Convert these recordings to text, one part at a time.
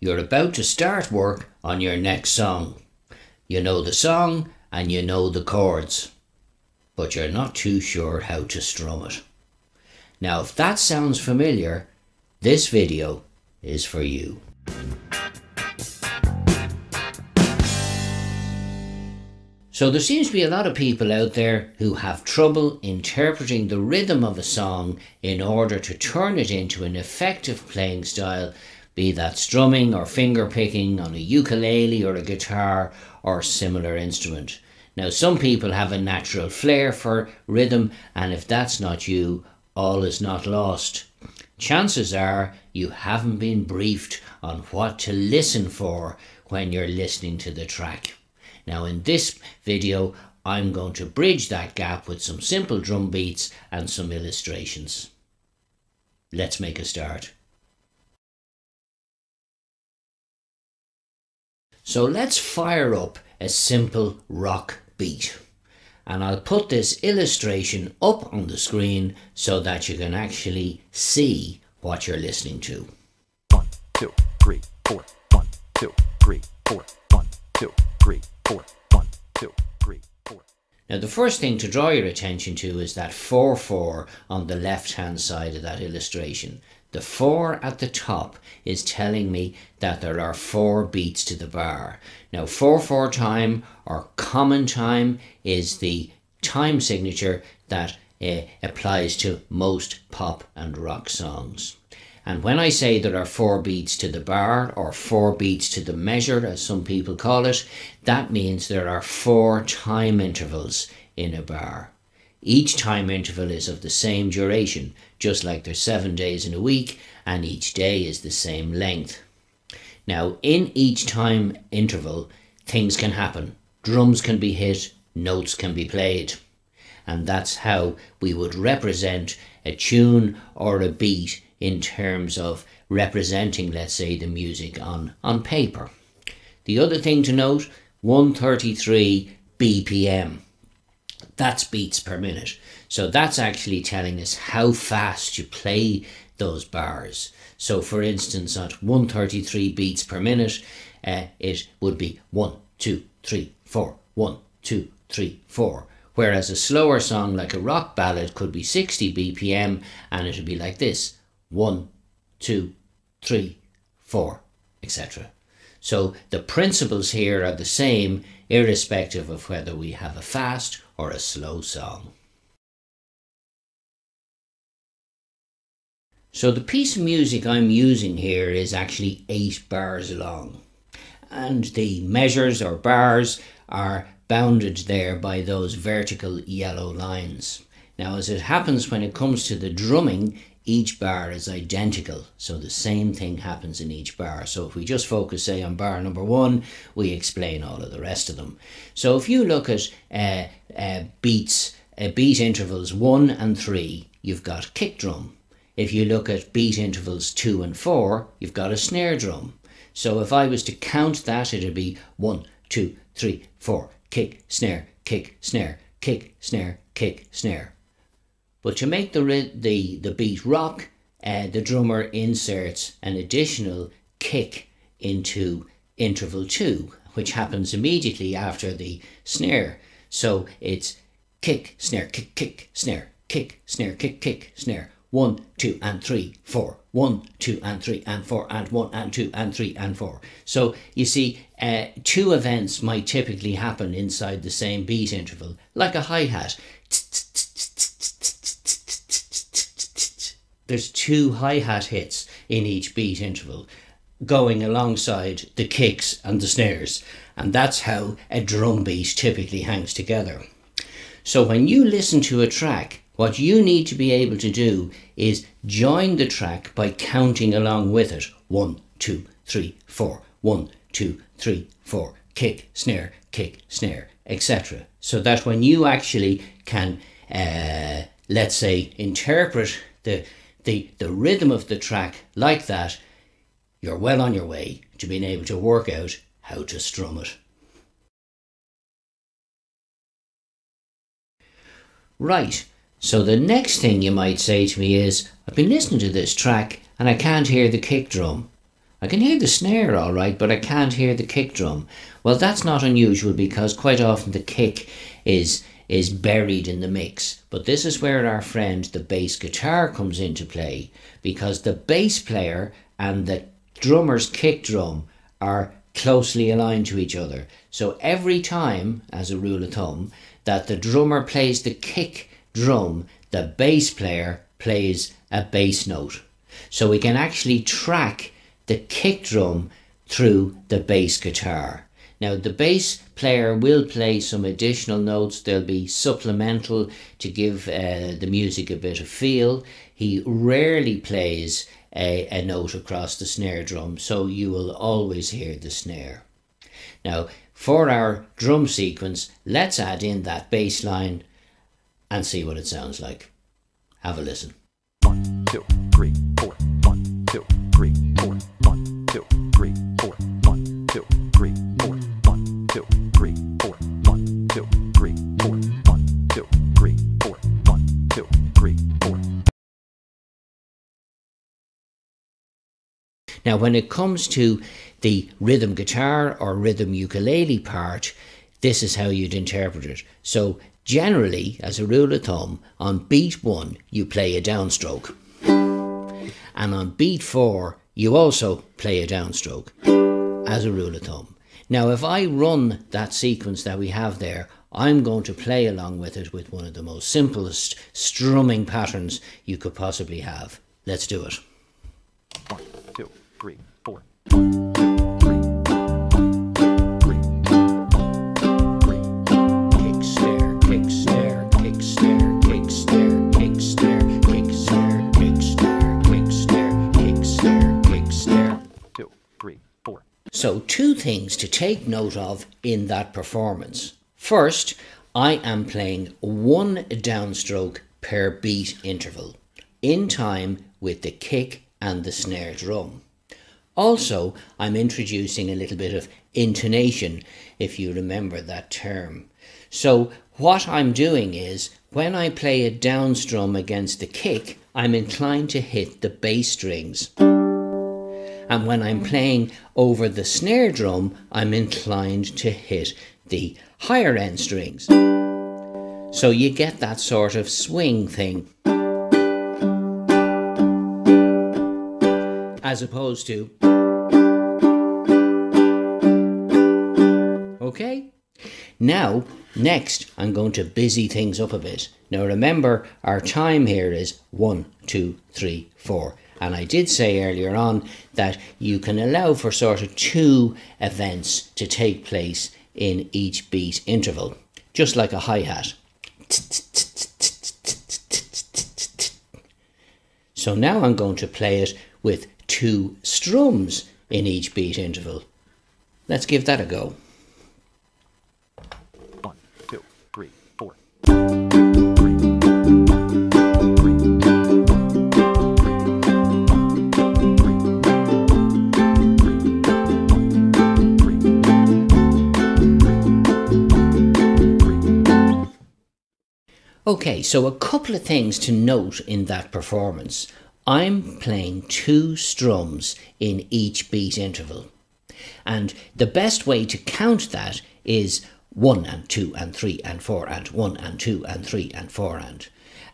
you're about to start work on your next song. You know the song and you know the chords, but you're not too sure how to strum it. Now, if that sounds familiar, this video is for you. So there seems to be a lot of people out there who have trouble interpreting the rhythm of a song in order to turn it into an effective playing style, be that strumming or finger picking on a ukulele or a guitar or similar instrument. Now some people have a natural flair for rhythm and if that's not you, all is not lost. Chances are you haven't been briefed on what to listen for when you're listening to the track. Now in this video I'm going to bridge that gap with some simple drum beats and some illustrations. Let's make a start. So let's fire up a simple rock beat. And I'll put this illustration up on the screen so that you can actually see what you're listening to. One, two, three, four. One, two, three, four. One, two, three, four. One, two, three, four. Now, the first thing to draw your attention to is that 4 4 on the left hand side of that illustration. The 4 at the top is telling me that there are 4 beats to the bar. Now, 4 4 time or common time is the time signature that uh, applies to most pop and rock songs. And when I say there are four beats to the bar or four beats to the measure, as some people call it, that means there are four time intervals in a bar. Each time interval is of the same duration, just like there's seven days in a week, and each day is the same length. Now, in each time interval, things can happen. Drums can be hit, notes can be played. And that's how we would represent a tune or a beat in terms of representing, let's say, the music on, on paper. The other thing to note 133 BPM. That's beats per minute. So that's actually telling us how fast you play those bars. So, for instance, at 133 beats per minute, uh, it would be 1, 2, 3, 4, 1, 2, 3, 4. Whereas a slower song like a rock ballad could be 60 BPM and it would be like this one, two, three, four, etc. So the principles here are the same, irrespective of whether we have a fast or a slow song. So the piece of music I'm using here is actually eight bars long. And the measures or bars are bounded there by those vertical yellow lines. Now, as it happens when it comes to the drumming, each bar is identical. So the same thing happens in each bar. So if we just focus, say, on bar number one, we explain all of the rest of them. So if you look at uh, uh, beats, uh, beat intervals one and three, you've got kick drum. If you look at beat intervals two and four, you've got a snare drum. So if I was to count that, it'd be one, two, three, four, kick, snare, kick, snare, kick, snare, kick, snare. But to make the, the, the beat rock, uh, the drummer inserts an additional kick into interval two, which happens immediately after the snare. So it's kick, snare, kick, kick, snare, kick, snare, kick, kick, snare. One, two, and three, four. One, two, and three, and four, and one, and two, and three, and four. So you see, uh, two events might typically happen inside the same beat interval, like a hi hat there's two hi-hat hits in each beat interval going alongside the kicks and the snares and that's how a drum beat typically hangs together. So when you listen to a track what you need to be able to do is join the track by counting along with it. One two three four. One two three four. Kick snare kick snare etc so that when you actually can uh, let's say interpret the the, the rhythm of the track like that, you're well on your way to being able to work out how to strum it. Right, so the next thing you might say to me is I've been listening to this track and I can't hear the kick drum. I can hear the snare all right, but I can't hear the kick drum. Well, that's not unusual because quite often the kick is is buried in the mix. But this is where our friend the bass guitar comes into play because the bass player and the drummer's kick drum are closely aligned to each other. So every time, as a rule of thumb, that the drummer plays the kick drum, the bass player plays a bass note. So we can actually track the kick drum through the bass guitar. Now, the bass player will play some additional notes, they'll be supplemental to give uh, the music a bit of feel. He rarely plays a, a note across the snare drum, so you will always hear the snare. Now, for our drum sequence, let's add in that bass line and see what it sounds like. Have a listen. One, two, Now, when it comes to the rhythm guitar or rhythm ukulele part, this is how you'd interpret it. So, generally, as a rule of thumb, on beat one, you play a downstroke. And on beat four, you also play a downstroke, as a rule of thumb. Now, if I run that sequence that we have there, I'm going to play along with it with one of the most simplest strumming patterns you could possibly have. Let's do it three, four. So, two things to take note of in that performance. First, I am playing one downstroke per beat interval in time with the kick and the snare drum. Also, I'm introducing a little bit of intonation, if you remember that term. So, what I'm doing is when I play a downstrum against the kick, I'm inclined to hit the bass strings. And when I'm playing over the snare drum, I'm inclined to hit the higher end strings. So you get that sort of swing thing. As opposed to. Okay? Now, next, I'm going to busy things up a bit. Now, remember, our time here is one, two, three, four. And I did say earlier on that you can allow for sort of two events to take place in each beat interval, just like a hi hat. So now I'm going to play it with two strums in each beat interval. Let's give that a go. One, two, three, four. Okay, so a couple of things to note in that performance. I'm playing two strums in each beat interval. And the best way to count that is one and two and three and four and one and two and three and four and.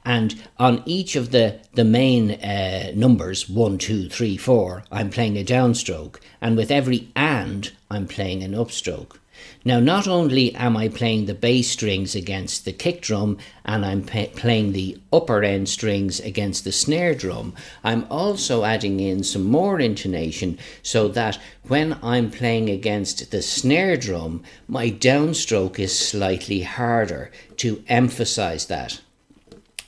And on each of the, the main uh, numbers, one, two, three, four, I'm playing a downstroke. And with every and, I'm playing an upstroke. Now, not only am I playing the bass strings against the kick drum and I'm playing the upper end strings against the snare drum, I'm also adding in some more intonation so that when I'm playing against the snare drum, my downstroke is slightly harder to emphasize that.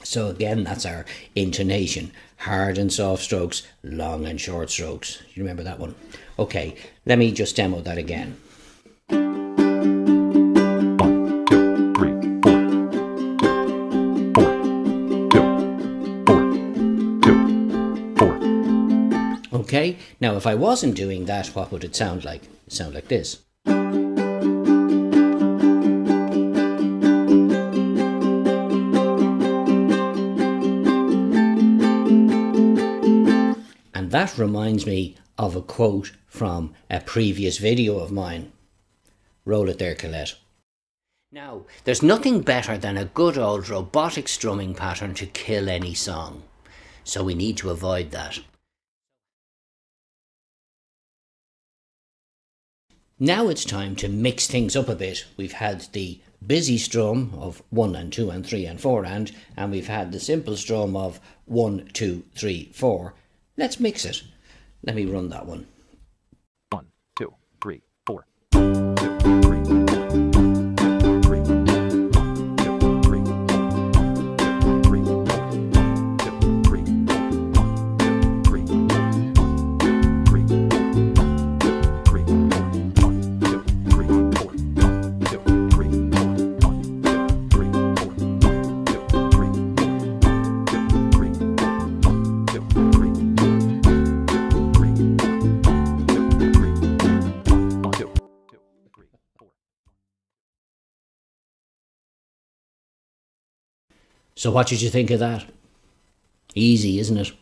So, again, that's our intonation hard and soft strokes, long and short strokes. You remember that one? Okay, let me just demo that again. Okay, now if I wasn't doing that, what would it sound like? It sound like this. And that reminds me of a quote from a previous video of mine. Roll it there, Colette. Now, there's nothing better than a good old robotic strumming pattern to kill any song, so we need to avoid that. Now it's time to mix things up a bit. We've had the busy strum of 1 and 2 and 3 and 4 and, and we've had the simple strum of 1, 2, 3, 4. Let's mix it. Let me run that one. 1, 2, 3, 4. So, what did you think of that? Easy, isn't it?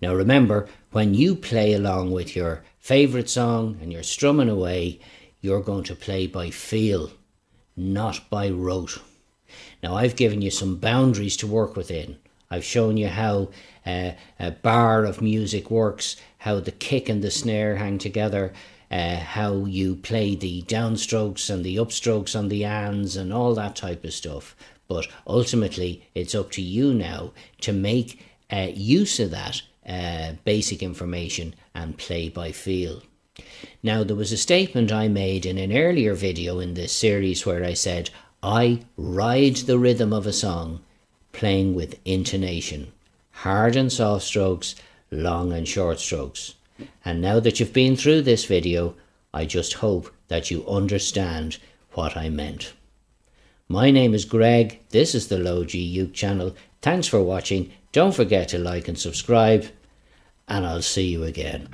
Now, remember, when you play along with your favourite song and you're strumming away, you're going to play by feel, not by rote. Now, I've given you some boundaries to work within. I've shown you how uh, a bar of music works, how the kick and the snare hang together, uh, how you play the downstrokes and the upstrokes on the ands and all that type of stuff. But ultimately, it's up to you now to make uh, use of that uh, basic information and play by feel. Now, there was a statement I made in an earlier video in this series where I said, I ride the rhythm of a song playing with intonation, hard and soft strokes, long and short strokes. And now that you've been through this video, I just hope that you understand what I meant. My name is Greg, this is the Low G Uke channel. Thanks for watching, don't forget to like and subscribe, and I'll see you again.